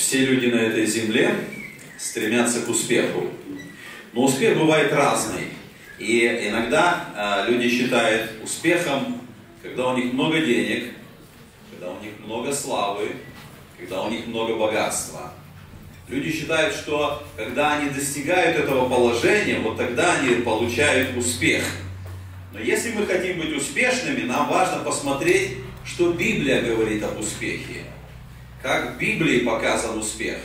Все люди на этой земле стремятся к успеху. Но успех бывает разный. И иногда э, люди считают успехом, когда у них много денег, когда у них много славы, когда у них много богатства. Люди считают, что когда они достигают этого положения, вот тогда они получают успех. Но если мы хотим быть успешными, нам важно посмотреть, что Библия говорит об успехе. Как в Библии показан успех.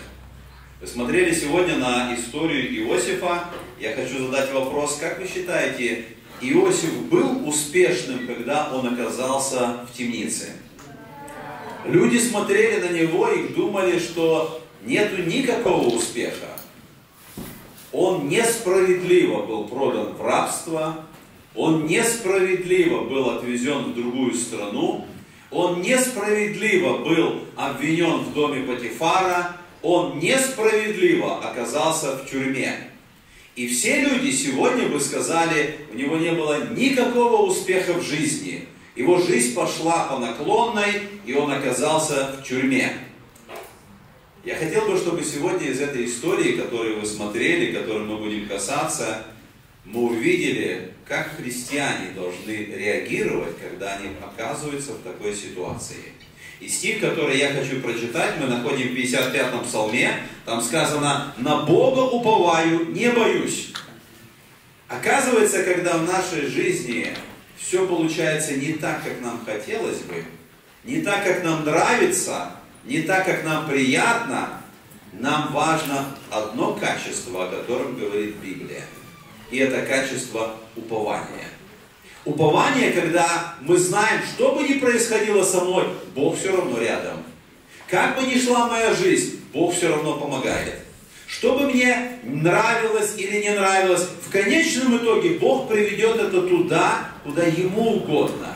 Вы смотрели сегодня на историю Иосифа. Я хочу задать вопрос, как вы считаете, Иосиф был успешным, когда он оказался в темнице? Люди смотрели на него и думали, что нету никакого успеха. Он несправедливо был продан в рабство, он несправедливо был отвезен в другую страну, он несправедливо был обвинен в доме Патифара, он несправедливо оказался в тюрьме. И все люди сегодня бы сказали, у него не было никакого успеха в жизни. Его жизнь пошла по наклонной, и он оказался в тюрьме. Я хотел бы, чтобы сегодня из этой истории, которую вы смотрели, которую мы будем касаться, мы увидели, как христиане должны реагировать, когда они оказываются в такой ситуации. И стих, который я хочу прочитать, мы находим в 55-м псалме, там сказано «На Бога уповаю, не боюсь». Оказывается, когда в нашей жизни все получается не так, как нам хотелось бы, не так, как нам нравится, не так, как нам приятно, нам важно одно качество, о котором говорит Библия – и это качество упования. Упование, когда мы знаем, что бы ни происходило со мной, Бог все равно рядом. Как бы ни шла моя жизнь, Бог все равно помогает. Что бы мне нравилось или не нравилось, в конечном итоге Бог приведет это туда, куда Ему угодно.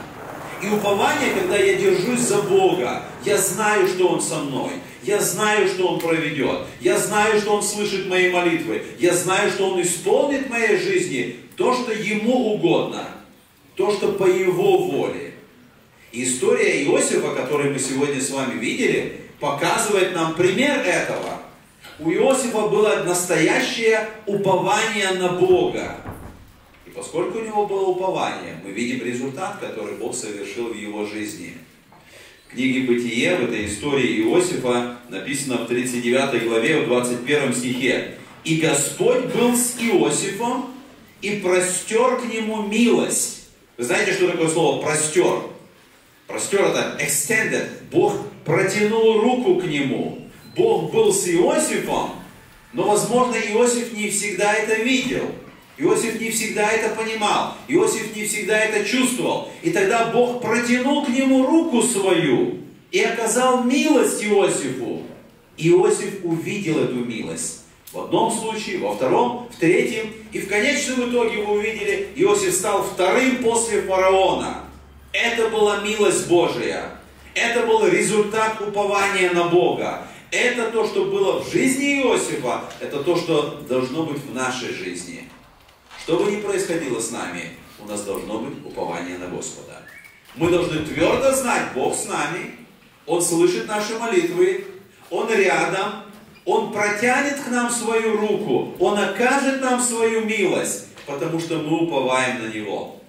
И упование, когда я держусь за Бога, я знаю, что Он со мной. Я знаю, что Он проведет. Я знаю, что Он слышит мои молитвы. Я знаю, что Он исполнит в моей жизни то, что Ему угодно. То, что по Его воле. история Иосифа, которую мы сегодня с вами видели, показывает нам пример этого. У Иосифа было настоящее упование на Бога. И поскольку у него было упование, мы видим результат, который Бог совершил в его жизни – книге «Бытие», в этой истории Иосифа, написано в 39 главе, в 21 стихе. «И Господь был с Иосифом и простер к нему милость». Вы знаете, что такое слово «простер»? Простер это extended. Бог протянул руку к нему. Бог был с Иосифом, но, возможно, Иосиф не всегда это видел. Иосиф не всегда это понимал, Иосиф не всегда это чувствовал. И тогда Бог протянул к нему руку свою и оказал милость Иосифу. Иосиф увидел эту милость. В одном случае, во втором, в третьем. И в конечном итоге вы увидели, Иосиф стал вторым после фараона. Это была милость Божия. Это был результат упования на Бога. Это то, что было в жизни Иосифа, это то, что должно быть в нашей жизни. Что бы ни происходило с нами, у нас должно быть упование на Господа. Мы должны твердо знать, Бог с нами, Он слышит наши молитвы, Он рядом, Он протянет к нам свою руку, Он окажет нам свою милость, потому что мы уповаем на Него.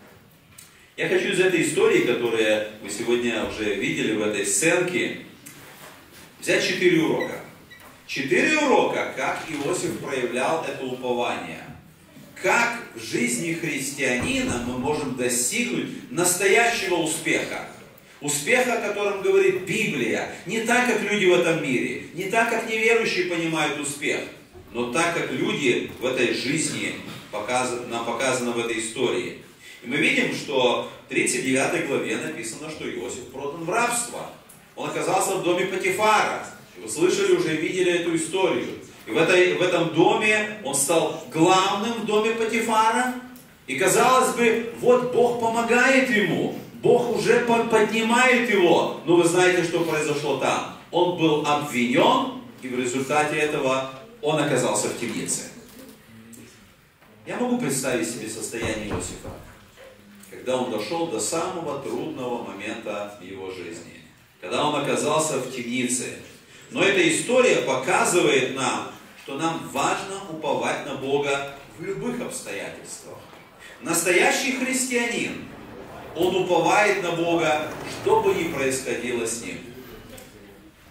Я хочу из этой истории, которую вы сегодня уже видели в этой сценке, взять четыре урока. Четыре урока, как Иосиф проявлял это упование как в жизни христианина мы можем достигнуть настоящего успеха. Успеха, о котором говорит Библия. Не так, как люди в этом мире. Не так, как неверующие понимают успех. Но так, как люди в этой жизни показано, нам показано в этой истории. И мы видим, что в 39 главе написано, что Иосиф продан в рабство. Он оказался в доме Патифара. Вы слышали уже, видели эту историю. В, этой, в этом доме он стал главным в доме Патифара. И казалось бы, вот Бог помогает ему. Бог уже поднимает его. Но вы знаете, что произошло там. Он был обвинен, и в результате этого он оказался в темнице. Я могу представить себе состояние Иосифа, когда он дошел до самого трудного момента в его жизни. Когда он оказался в темнице, Но эта история показывает нам, что нам важно уповать на Бога в любых обстоятельствах. Настоящий христианин, он уповает на Бога, что бы ни происходило с ним.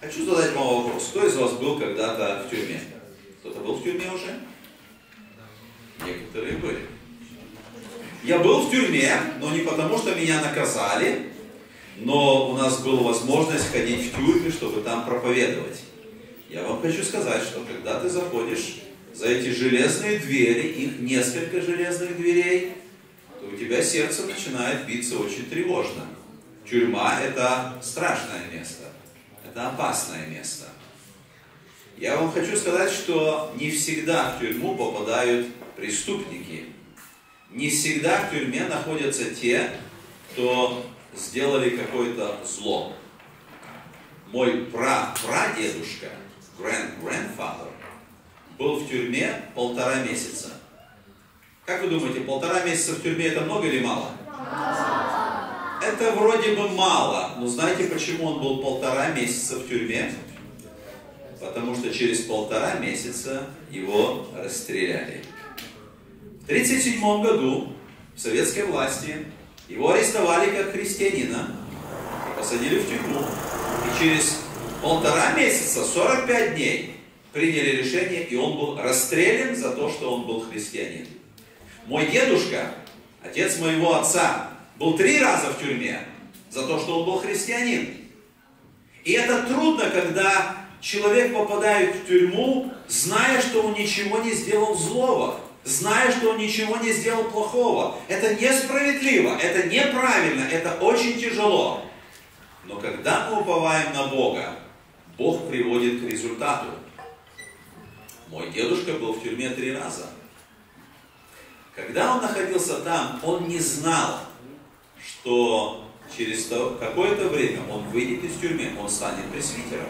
Хочу задать вам вопрос. Кто из вас был когда-то в тюрьме? Кто-то был в тюрьме уже? Некоторые были. Я был в тюрьме, но не потому, что меня наказали, но у нас была возможность ходить в тюрьмы, чтобы там проповедовать. Я вам хочу сказать, что когда ты заходишь за эти железные двери, их несколько железных дверей, то у тебя сердце начинает биться очень тревожно. Тюрьма – это страшное место, это опасное место. Я вам хочу сказать, что не всегда в тюрьму попадают преступники. Не всегда в тюрьме находятся те, кто сделали какое-то зло. Мой пра-прадедушка, grand-grandfather, был в тюрьме полтора месяца. Как вы думаете, полтора месяца в тюрьме это много или мало? Это вроде бы мало, но знаете, почему он был полтора месяца в тюрьме? Потому что через полтора месяца его расстреляли. В 1937 году в советской власти его арестовали как христианина и посадили в тюрьму. И через полтора месяца, 45 дней, приняли решение, и он был расстрелян за то, что он был христианин. Мой дедушка, отец моего отца, был три раза в тюрьме за то, что он был христианин. И это трудно, когда человек попадает в тюрьму, зная, что он ничего не сделал злого зная, что он ничего не сделал плохого. Это несправедливо, это неправильно, это очень тяжело. Но когда мы уповаем на Бога, Бог приводит к результату. Мой дедушка был в тюрьме три раза. Когда он находился там, он не знал, что через какое-то время он выйдет из тюрьмы, он станет пресвитером.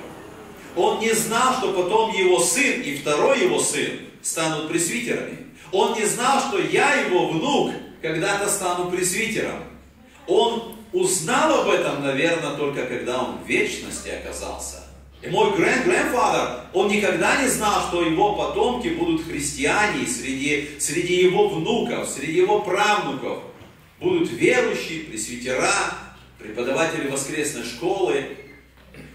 Он не знал, что потом его сын и второй его сын станут пресвитерами. Он не знал, что я его внук когда-то стану пресвитером. Он узнал об этом, наверное, только когда он в вечности оказался. И мой grand-grandfather, он никогда не знал, что его потомки будут христиане, среди, среди его внуков, среди его правнуков будут верующие, пресвитера, преподаватели воскресной школы.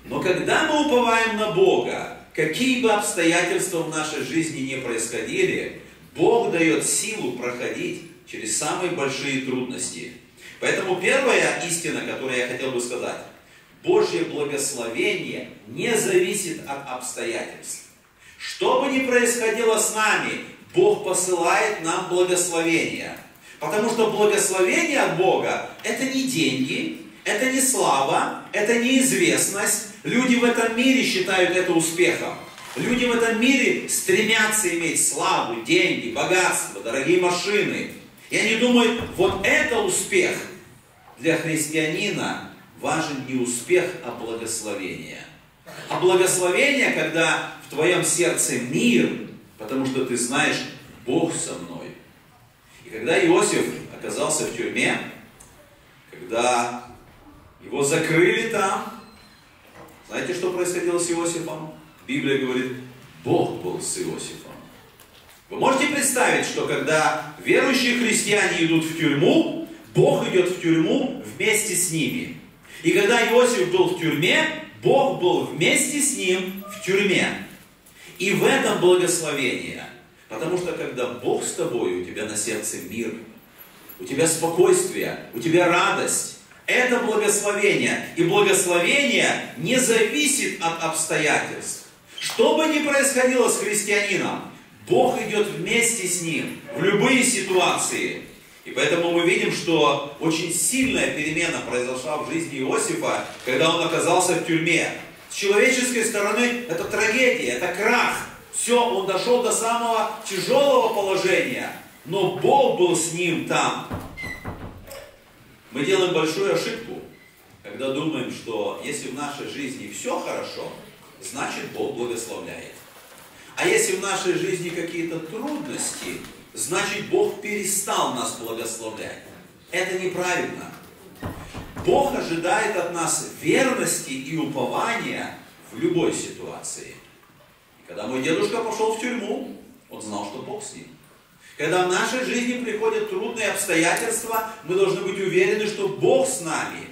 Но когда мы уповаем на Бога, какие бы обстоятельства в нашей жизни не происходили, Бог дает силу проходить через самые большие трудности. Поэтому первая истина, которую я хотел бы сказать, Божье благословение не зависит от обстоятельств. Что бы ни происходило с нами, Бог посылает нам благословение. Потому что благословение от Бога – это не деньги, это не слава, это не известность. Люди в этом мире считают это успехом. Люди в этом мире стремятся иметь славу, деньги, богатство, дорогие машины. И они думают, вот это успех. Для христианина важен не успех, а благословение. А благословение, когда в твоем сердце мир, потому что ты знаешь, Бог со мной. И когда Иосиф оказался в тюрьме, когда его закрыли там, знаете, что происходило с Иосифом? Библия говорит, Бог был с Иосифом. Вы можете представить, что когда верующие христиане идут в тюрьму, Бог идет в тюрьму вместе с ними. И когда Иосиф был в тюрьме, Бог был вместе с ним в тюрьме. И в этом благословение. Потому что когда Бог с тобой, у тебя на сердце мир, у тебя спокойствие, у тебя радость, это благословение. И благословение не зависит от обстоятельств. Что бы ни происходило с христианином, Бог идет вместе с ним в любые ситуации. И поэтому мы видим, что очень сильная перемена произошла в жизни Иосифа, когда он оказался в тюрьме. С человеческой стороны это трагедия, это крах. Все, он дошел до самого тяжелого положения. Но Бог был с ним там. Мы делаем большую ошибку, когда думаем, что если в нашей жизни все хорошо, значит Бог благословляет. А если в нашей жизни какие-то трудности, значит Бог перестал нас благословлять. Это неправильно. Бог ожидает от нас верности и упования в любой ситуации. И когда мой дедушка пошел в тюрьму, он знал, что Бог с ним. Когда в нашей жизни приходят трудные обстоятельства, мы должны быть уверены, что Бог с нами.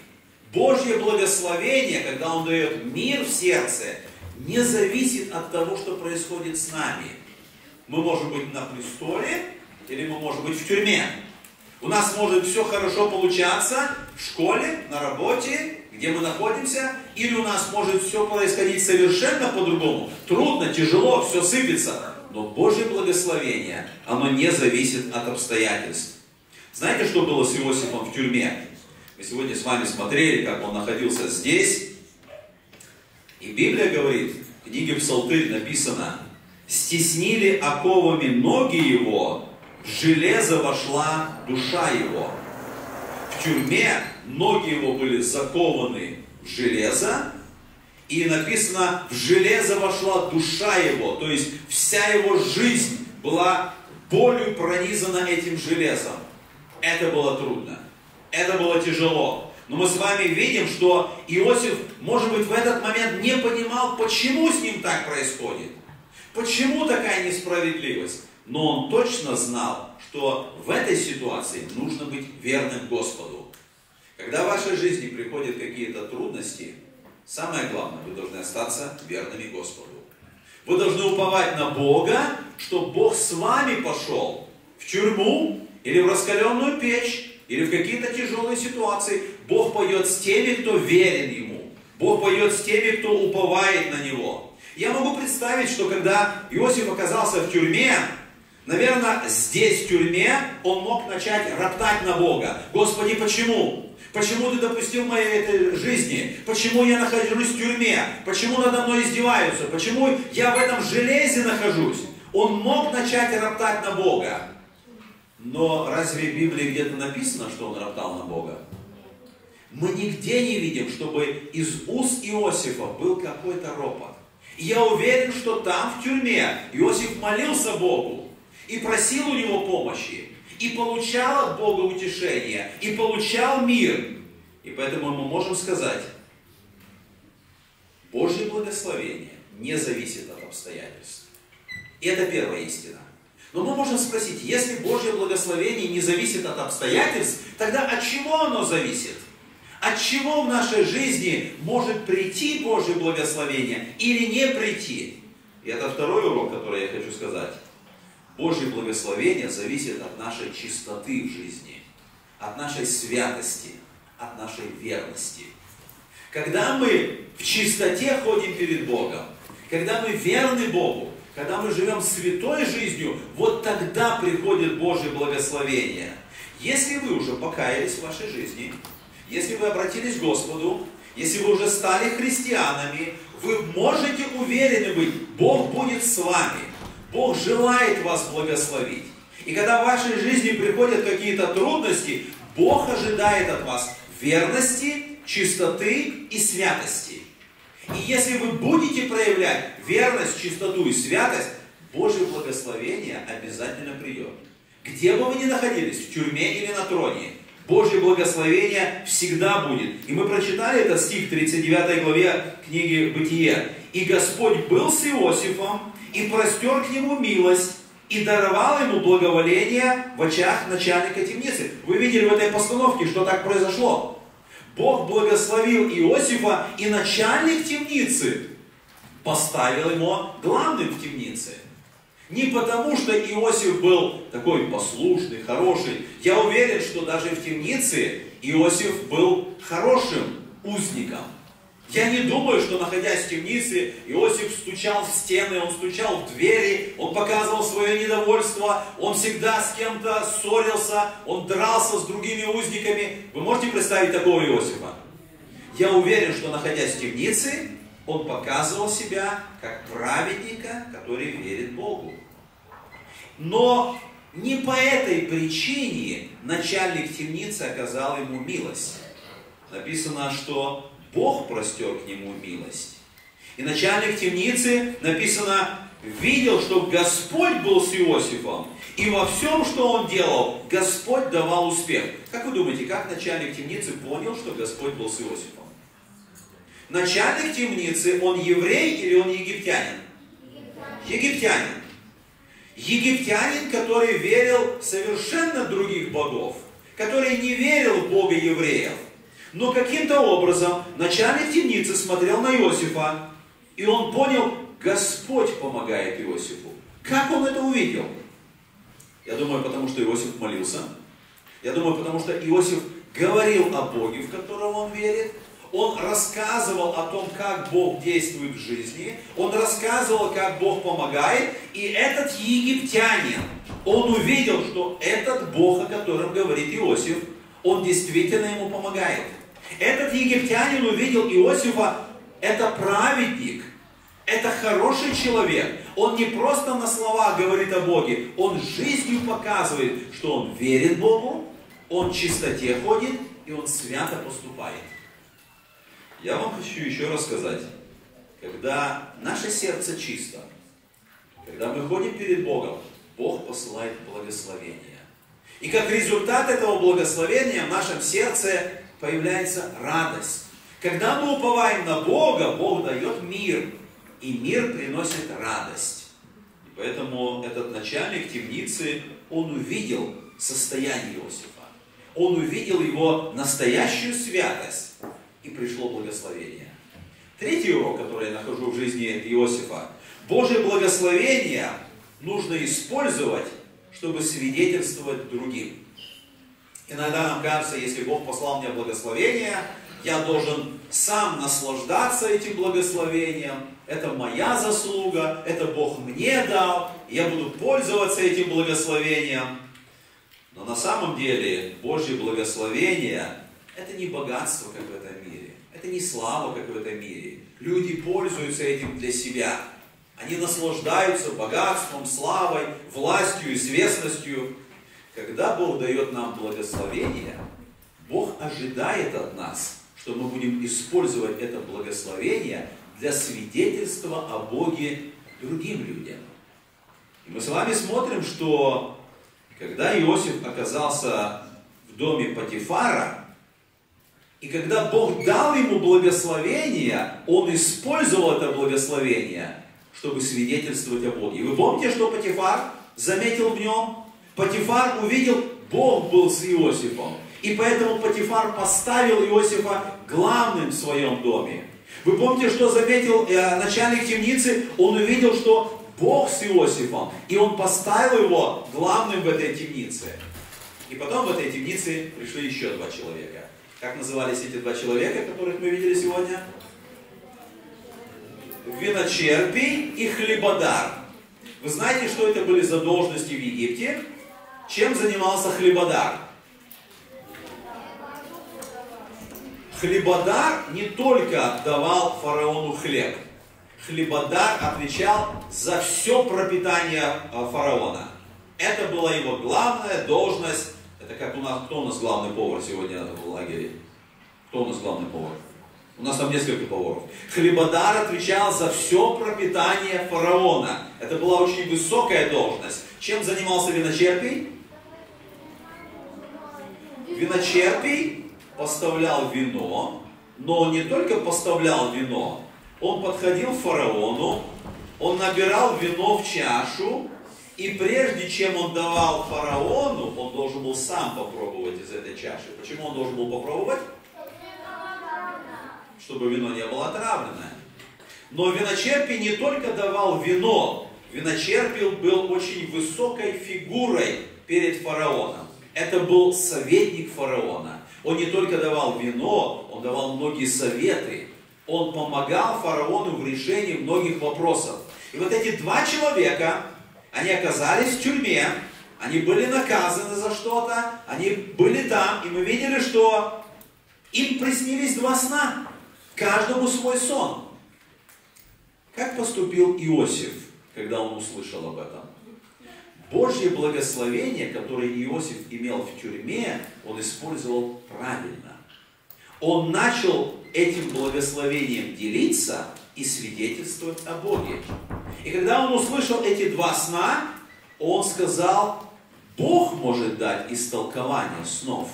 Божье благословение, когда Он дает мир в сердце, не зависит от того, что происходит с нами. Мы можем быть на престоле, или мы можем быть в тюрьме. У нас может все хорошо получаться в школе, на работе, где мы находимся, или у нас может все происходить совершенно по-другому. Трудно, тяжело, все сыпется. Но Божье благословение, оно не зависит от обстоятельств. Знаете, что было с Иосифом в тюрьме? Мы сегодня с вами смотрели, как он находился здесь. И Библия говорит, в книге Псалтырь написано, «Стеснили оковами ноги его, в железо вошла душа его». В тюрьме ноги его были закованы в железо, и написано, в железо вошла душа его, то есть вся его жизнь была болью пронизана этим железом. Это было трудно, это было тяжело. Но мы с вами видим, что Иосиф, может быть, в этот момент не понимал, почему с ним так происходит. Почему такая несправедливость? Но он точно знал, что в этой ситуации нужно быть верным Господу. Когда в вашей жизни приходят какие-то трудности, самое главное, вы должны остаться верными Господу. Вы должны уповать на Бога, что Бог с вами пошел в тюрьму или в раскаленную печь, или в какие-то тяжелые ситуации. Бог поет с теми, кто верен Ему. Бог поет с теми, кто уповает на Него. Я могу представить, что когда Иосиф оказался в тюрьме, наверное, здесь, в тюрьме, он мог начать роптать на Бога. Господи, почему? Почему ты допустил моей этой жизни? Почему я нахожусь в тюрьме? Почему надо мной издеваются? Почему я в этом железе нахожусь? Он мог начать роптать на Бога. Но разве в Библии где-то написано, что он роптал на Бога? Мы нигде не видим, чтобы из уст Иосифа был какой-то ропот. Я уверен, что там, в тюрьме, Иосиф молился Богу и просил у него помощи и получал от Бога утешение, и получал мир. И поэтому мы можем сказать, Божье благословение не зависит от обстоятельств. И это первая истина. Но мы можем спросить, если Божье благословение не зависит от обстоятельств, тогда от чего оно зависит? От чего в нашей жизни может прийти Божье благословение или не прийти? И это второй урок, который я хочу сказать. Божье благословение зависит от нашей чистоты в жизни, от нашей святости, от нашей верности. Когда мы в чистоте ходим перед Богом, когда мы верны Богу, когда мы живем святой жизнью, вот тогда приходит Божье благословение. Если вы уже покаялись в вашей жизни, если вы обратились к Господу, если вы уже стали христианами, вы можете уверены быть, Бог будет с вами. Бог желает вас благословить. И когда в вашей жизни приходят какие-то трудности, Бог ожидает от вас верности, чистоты и святости. И если вы будете проявлять верность, чистоту и святость, Божье благословение обязательно придет. Где бы вы ни находились, в тюрьме или на троне, Божье благословение всегда будет. И мы прочитали этот стих в 39 главе книги Бытие. «И Господь был с Иосифом, и простер к нему милость, и даровал ему благоволение в очах начальника темницы. Вы видели в этой постановке, что так произошло. Бог благословил Иосифа, и начальник темницы поставил его главным в темнице. Не потому, что Иосиф был такой послушный, хороший. Я уверен, что даже в темнице Иосиф был хорошим узником. Я не думаю, что находясь в темнице, Иосиф стучал в стены, он стучал в двери, он показывал свое недовольство, он всегда с кем-то ссорился, он дрался с другими узниками. Вы можете представить такого Иосифа? Я уверен, что находясь в темнице, он показывал себя как праведника, который верит Богу. Но не по этой причине начальник темницы оказал ему милость. Написано, что Бог простер к нему милость. И начальник темницы, написано, видел, что Господь был с Иосифом, и во всем, что он делал, Господь давал успех. Как вы думаете, как начальник темницы понял, что Господь был с Иосифом? Начальник темницы, он еврей или он египтянин? Египтянин. Египтянин, который верил совершенно других богов, который не верил в Бога евреев. Но каким-то образом начальник темницы смотрел на Иосифа, и он понял, Господь помогает Иосифу. Как он это увидел? Я думаю, потому что Иосиф молился. Я думаю, потому что Иосиф говорил о Боге, в которого он верит. Он рассказывал о том, как Бог действует в жизни. Он рассказывал, как Бог помогает. И этот египтянин, он увидел, что этот Бог, о котором говорит Иосиф, он действительно ему помогает. Этот египтянин увидел Иосифа, это праведник, это хороший человек. Он не просто на словах говорит о Боге, он жизнью показывает, что он верит Богу, он в чистоте ходит, и он свято поступает. Я вам хочу еще раз сказать, когда наше сердце чисто, когда мы ходим перед Богом, Бог посылает благословение. И как результат этого благословения в нашем сердце появляется радость. Когда мы уповаем на Бога, Бог дает мир, и мир приносит радость. И поэтому этот начальник темницы, он увидел состояние Иосифа. Он увидел его настоящую святость, и пришло благословение. Третий урок, который я нахожу в жизни Иосифа. Божье благословение нужно использовать, чтобы свидетельствовать другим. Иногда нам кажется, если Бог послал мне благословение, я должен сам наслаждаться этим благословением. Это моя заслуга, это Бог мне дал, я буду пользоваться этим благословением. Но на самом деле Божье благословение – это не богатство, как в этом. Это не слава, как в этом мире. Люди пользуются этим для себя. Они наслаждаются богатством, славой, властью, известностью. Когда Бог дает нам благословение, Бог ожидает от нас, что мы будем использовать это благословение для свидетельства о Боге другим людям. И мы с вами смотрим, что когда Иосиф оказался в доме Патифара, и когда Бог дал ему благословение, он использовал это благословение, чтобы свидетельствовать о Боге. Вы помните, что Патифар заметил в нем? Патифар увидел, Бог был с Иосифом. И поэтому Патифар поставил Иосифа главным в своем доме. Вы помните, что заметил э, начальник темницы? Он увидел, что Бог с Иосифом, и он поставил его главным в этой темнице. И потом в этой темнице пришли еще два человека. Как назывались эти два человека, которых мы видели сегодня? Виночерпий и хлебодар. Вы знаете, что это были за должности в Египте? Чем занимался хлебодар? Хлебодар не только давал фараону хлеб. Хлебодар отвечал за все пропитание а, фараона. Это была его главная должность. Это как у нас, кто у нас главный повар сегодня в лагере? Кто у нас главный повар? У нас там несколько поваров. Хлебодар отвечал за все пропитание фараона. Это была очень высокая должность. Чем занимался виночерпий? Виночерпий поставлял вино, но не только поставлял вино, он подходил к фараону, он набирал вино в чашу, и прежде чем он давал фараону, он должен был сам попробовать из этой чаши. Почему он должен был попробовать? Чтобы вино не было отравленное. Но виночерпий не только давал вино, виночерпий был очень высокой фигурой перед фараоном. Это был советник фараона. Он не только давал вино, он давал многие советы. Он помогал фараону в решении многих вопросов. И вот эти два человека, они оказались в тюрьме, они были наказаны за что-то, они были там, и мы видели, что им приснились два сна, каждому свой сон. Как поступил Иосиф, когда он услышал об этом? Божье благословение, которое Иосиф имел в тюрьме, он использовал правильно. Он начал этим благословением делиться и свидетельствовать о Боге. И когда он услышал эти два сна, он сказал, Бог может дать истолкование снов.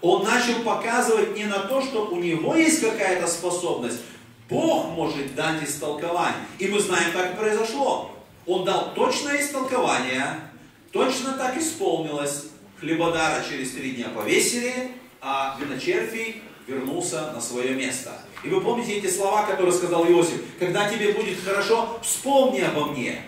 Он начал показывать не на то, что у него есть какая-то способность. Бог может дать истолкование. И мы знаем, как произошло. Он дал точное истолкование, точно так исполнилось. Хлебодара через три дня повесили, а виночерпий вернулся на свое место. И вы помните эти слова, которые сказал Иосиф? Когда тебе будет хорошо, вспомни обо мне.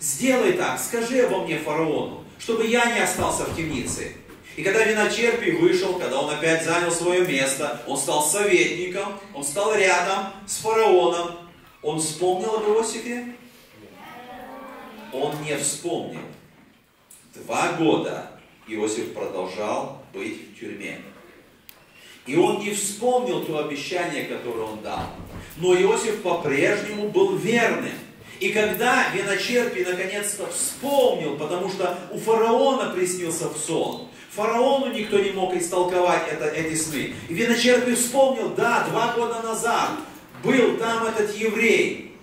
Сделай так, скажи обо мне фараону, чтобы я не остался в темнице. И когда виночерпий вышел, когда он опять занял свое место, он стал советником, он стал рядом с фараоном, он вспомнил об Иосифе? Он не вспомнил. Два года Иосиф продолжал быть в тюрьме. И он не вспомнил то обещание, которое он дал. Но Иосиф по-прежнему был верным. И когда виночерпий наконец-то вспомнил, потому что у фараона приснился в сон, фараону никто не мог истолковать это, эти сны. И виночерпий вспомнил, да, два года назад был там этот еврей.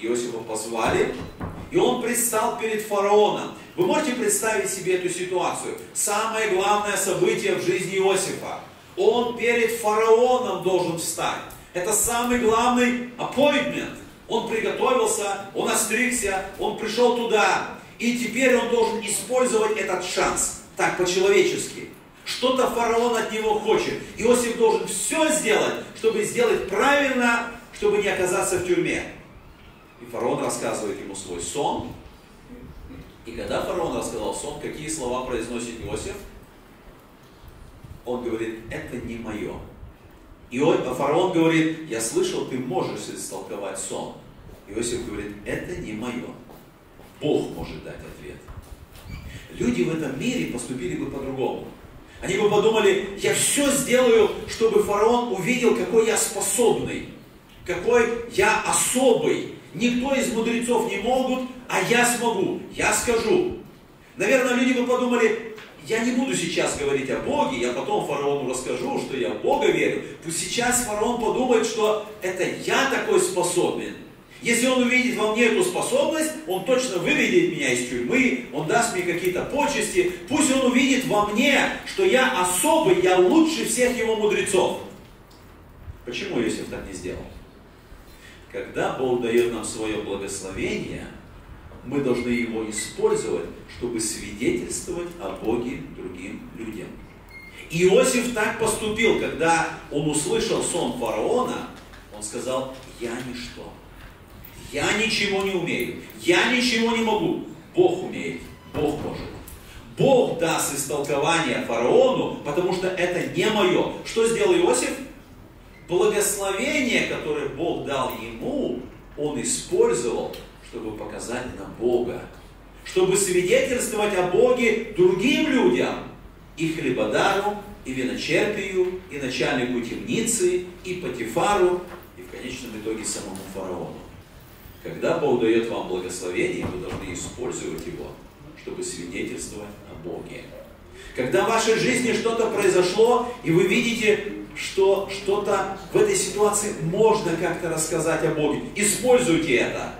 Иосифа позвали, и он предстал перед фараоном. Вы можете представить себе эту ситуацию? Самое главное событие в жизни Иосифа. Он перед фараоном должен встать. Это самый главный appointment. Он приготовился, он остригся, он пришел туда. И теперь он должен использовать этот шанс. Так, по-человечески. Что-то фараон от него хочет. Иосиф должен все сделать, чтобы сделать правильно, чтобы не оказаться в тюрьме. И фараон рассказывает ему свой сон. И когда фараон рассказал сон, какие слова произносит Иосиф? Он говорит, это не мое. И фараон говорит, я слышал, ты можешь истолковать сон. Иосиф говорит, это не мое. Бог может дать ответ. Люди в этом мире поступили бы по-другому. Они бы подумали, я все сделаю, чтобы фараон увидел, какой я способный, какой я особый. Никто из мудрецов не могут, а я смогу, я скажу. Наверное, люди бы подумали, я не буду сейчас говорить о Боге, я потом фараону расскажу, что я в Бога верю. Пусть сейчас фараон подумает, что это я такой способен. Если он увидит во мне эту способность, он точно выведет меня из тюрьмы, он даст мне какие-то почести. Пусть он увидит во мне, что я особый, я лучше всех его мудрецов. Почему Иосиф так не сделал? Когда Бог дает нам свое благословение – мы должны его использовать, чтобы свидетельствовать о Боге другим людям. Иосиф так поступил, когда он услышал сон фараона, он сказал, я ничто, я ничего не умею, я ничего не могу, Бог умеет, Бог может. Бог даст истолкование фараону, потому что это не мое. Что сделал Иосиф? Благословение, которое Бог дал ему, он использовал чтобы показать на Бога, чтобы свидетельствовать о Боге другим людям, и хлебодару, и виночерпию, и начальнику темницы, и Патифару, и в конечном итоге самому фараону. Когда Бог дает вам благословение, вы должны использовать его, чтобы свидетельствовать о Боге. Когда в вашей жизни что-то произошло, и вы видите, что что-то в этой ситуации можно как-то рассказать о Боге, используйте это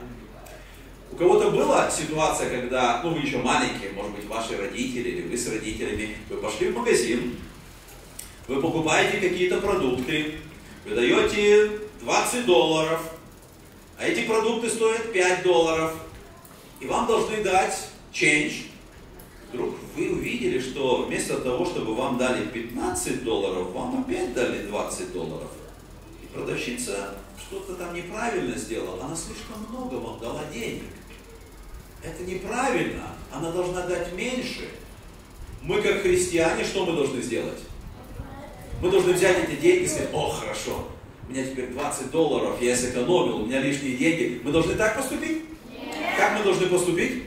кого-то была ситуация, когда, ну вы еще маленькие, может быть, ваши родители или вы с родителями, вы пошли в магазин, вы покупаете какие-то продукты, вы даете 20 долларов, а эти продукты стоят 5 долларов, и вам должны дать change. Вдруг вы увидели, что вместо того, чтобы вам дали 15 долларов, вам опять дали 20 долларов. И продавщица что-то там неправильно сделала, она слишком много вам дала денег. Это неправильно. Она должна дать меньше. Мы как христиане, что мы должны сделать? Мы должны взять эти деньги и сказать, о, хорошо, у меня теперь 20 долларов, я сэкономил, у меня лишние деньги. Мы должны так поступить? Нет. Как мы должны поступить?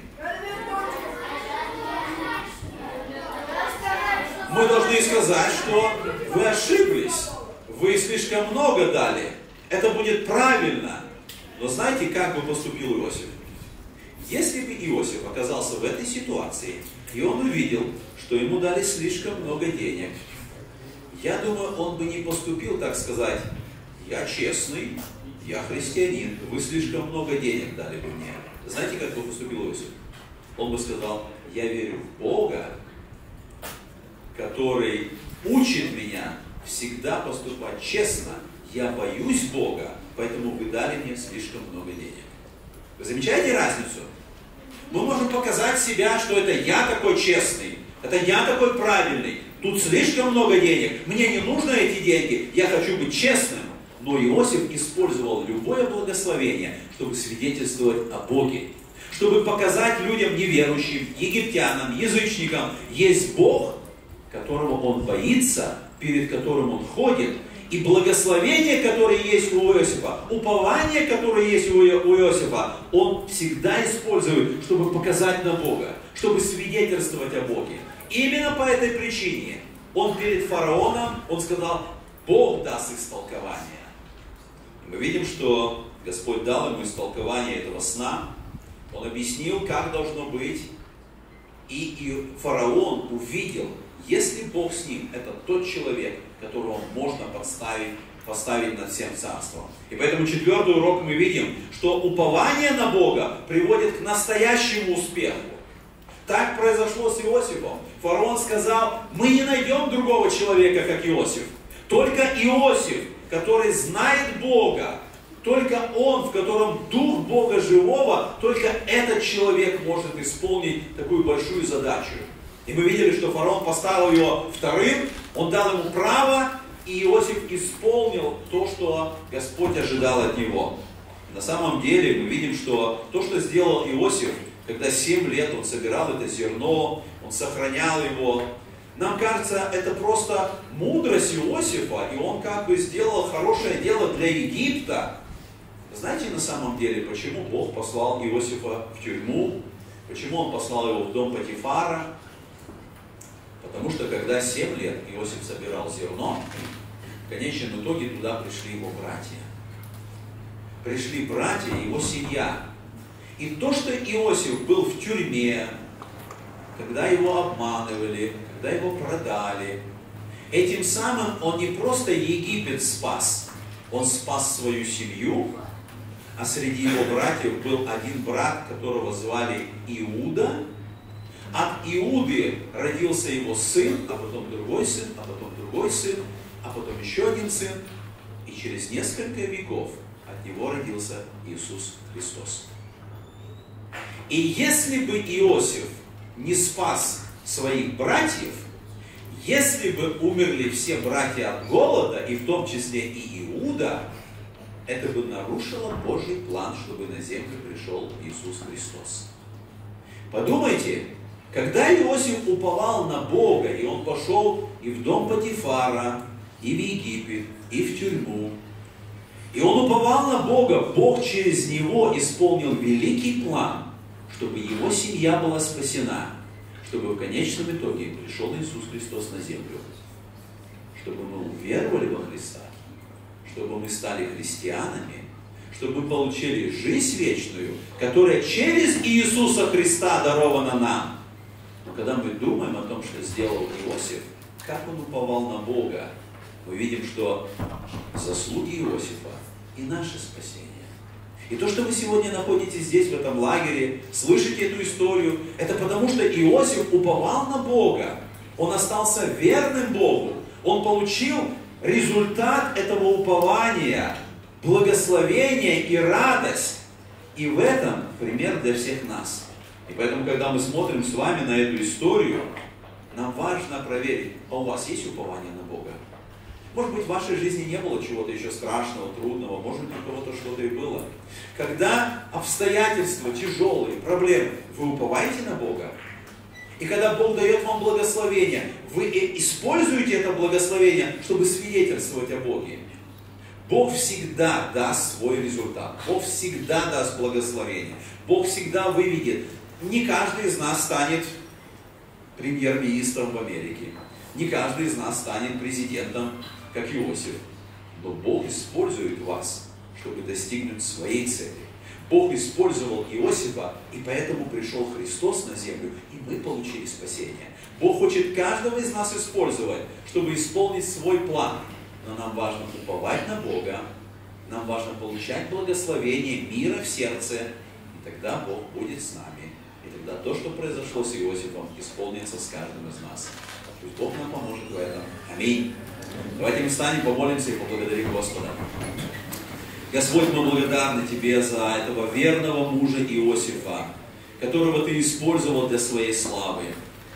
Мы должны сказать, что вы ошиблись, вы слишком много дали. Это будет правильно. Но знаете, как бы поступил Иосиф? Если бы Иосиф оказался в этой ситуации, и он увидел, что ему дали слишком много денег, я думаю, он бы не поступил, так сказать, я честный, я христианин, вы слишком много денег дали бы мне. Знаете, как бы поступил Иосиф? Он бы сказал, я верю в Бога, который учит меня всегда поступать честно. Я боюсь Бога, поэтому вы дали мне слишком много денег. Вы замечаете разницу? Мы можем показать себя, что это я такой честный, это я такой правильный, тут слишком много денег, мне не нужно эти деньги, я хочу быть честным. Но Иосиф использовал любое благословение, чтобы свидетельствовать о Боге. Чтобы показать людям неверующим, египтянам, язычникам, есть Бог, которого он боится, перед которым он ходит, и благословение, которое есть у Иосифа, упование, которое есть у Иосифа, он всегда использует, чтобы показать на Бога, чтобы свидетельствовать о Боге. Именно по этой причине он перед фараоном, он сказал, Бог даст истолкование. Мы видим, что Господь дал ему истолкование этого сна, он объяснил, как должно быть, и, и фараон увидел, если Бог с ним, это тот человек, которого можно подставить, поставить над всем царством. И поэтому четвертый урок мы видим, что упование на Бога приводит к настоящему успеху. Так произошло с Иосифом. Фараон сказал, мы не найдем другого человека, как Иосиф. Только Иосиф, который знает Бога, только он, в котором дух Бога живого, только этот человек может исполнить такую большую задачу. И мы видели, что фараон поставил его вторым, он дал ему право, и Иосиф исполнил то, что Господь ожидал от него. На самом деле мы видим, что то, что сделал Иосиф, когда 7 лет он собирал это зерно, он сохранял его, нам кажется, это просто мудрость Иосифа, и он как бы сделал хорошее дело для Египта. Знаете на самом деле, почему Бог послал Иосифа в тюрьму? Почему он послал его в дом Патифара? Потому что когда 7 лет Иосиф собирал зерно, в конечном итоге туда пришли его братья. Пришли братья, его семья. И то, что Иосиф был в тюрьме, когда его обманывали, когда его продали, этим самым он не просто Египет спас, он спас свою семью, а среди его братьев был один брат, которого звали Иуда, от Иуды родился его сын, а потом другой сын, а потом другой сын, а потом еще один сын. И через несколько веков от него родился Иисус Христос. И если бы Иосиф не спас своих братьев, если бы умерли все братья от голода, и в том числе и Иуда, это бы нарушило Божий план, чтобы на землю пришел Иисус Христос. Подумайте, когда Иосиф уповал на Бога, и он пошел и в дом Патифара, и в Египет, и в тюрьму, и он уповал на Бога, Бог через него исполнил великий план, чтобы его семья была спасена, чтобы в конечном итоге пришел Иисус Христос на землю, чтобы мы уверовали во Христа, чтобы мы стали христианами, чтобы мы получили жизнь вечную, которая через Иисуса Христа дарована нам. Но когда мы думаем о том, что сделал Иосиф, как он уповал на Бога, мы видим, что заслуги Иосифа и наше спасение. И то, что вы сегодня находитесь здесь, в этом лагере, слышите эту историю, это потому, что Иосиф уповал на Бога. Он остался верным Богу. Он получил результат этого упования, благословение и радость. И в этом пример для всех нас. И поэтому, когда мы смотрим с вами на эту историю, нам важно проверить, а у вас есть упование на Бога? Может быть, в вашей жизни не было чего-то еще страшного, трудного, может быть, у кого-то что-то и было. Когда обстоятельства тяжелые, проблемы, вы уповаете на Бога? И когда Бог дает вам благословение, вы используете это благословение, чтобы свидетельствовать о Боге. Бог всегда даст свой результат. Бог всегда даст благословение. Бог всегда выведет. Не каждый из нас станет премьер-министром в Америке. Не каждый из нас станет президентом, как Иосиф. Но Бог использует вас, чтобы достигнуть своей цели. Бог использовал Иосифа, и поэтому пришел Христос на землю, и мы получили спасение. Бог хочет каждого из нас использовать, чтобы исполнить свой план. Но нам важно уповать на Бога, нам важно получать благословение мира в сердце, и тогда Бог будет с нами. И тогда то, что произошло с Иосифом, исполнится с каждым из нас. Пусть Бог нам поможет в этом. Аминь. Давайте мы встанем, помолимся и поблагодарим Господа. Господь, мы благодарны Тебе за этого верного мужа Иосифа, которого Ты использовал для своей славы,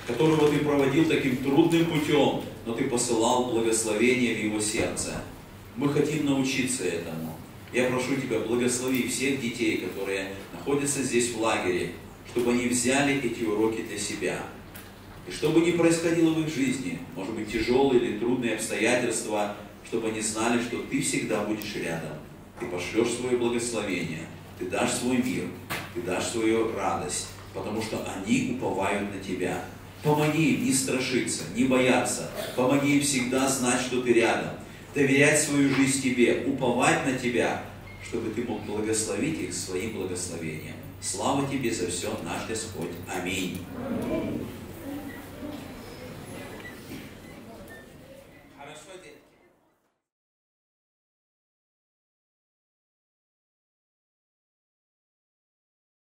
которого Ты проводил таким трудным путем, но Ты посылал благословение в его сердце. Мы хотим научиться этому. Я прошу Тебя, благослови всех детей, которые находятся здесь в лагере, чтобы они взяли эти уроки для себя. И что бы ни происходило в их жизни, может быть тяжелые или трудные обстоятельства, чтобы они знали, что Ты всегда будешь рядом. Ты пошлешь свое благословение, Ты дашь свой мир, Ты дашь свою радость, потому что они уповают на Тебя. Помоги им не страшиться, не бояться. Помоги им всегда знать, что Ты рядом доверять свою жизнь Тебе, уповать на Тебя, чтобы Ты мог благословить их своим благословением. Слава Тебе за все, наш Господь. Аминь.